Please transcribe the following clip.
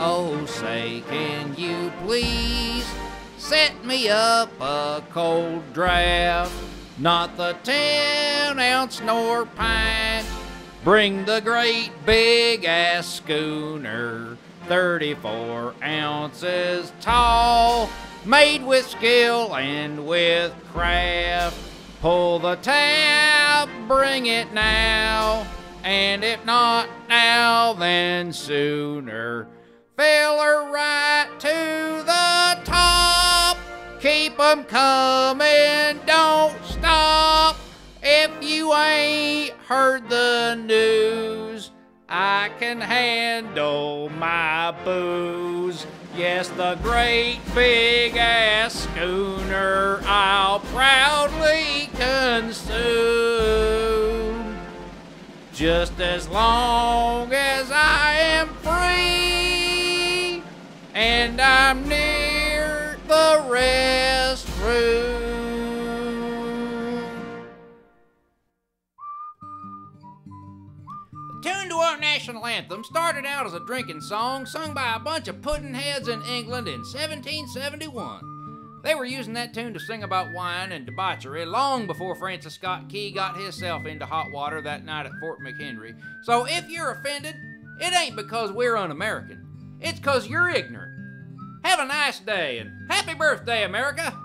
Oh, say, can you please set me up a cold draft? Not the 10 ounce nor pint. Bring the great big ass schooner, 34 ounces tall, made with skill and with craft. Pull the tab, bring it now, and if not now, then sooner. Fill her right to the top. Keep 'em coming, don't stop. If you ain't heard the news, I can handle my booze. Yes, the great big ass schooner I'll proudly consume. Just as long as I am and I'm near the restroom. The tune to our national anthem started out as a drinking song sung by a bunch of puddinheads in England in 1771. They were using that tune to sing about wine and debauchery long before Francis Scott Key got himself into hot water that night at Fort McHenry. So if you're offended, it ain't because we're un American, it's because you're ignorant. Have a nice day and happy birthday, America!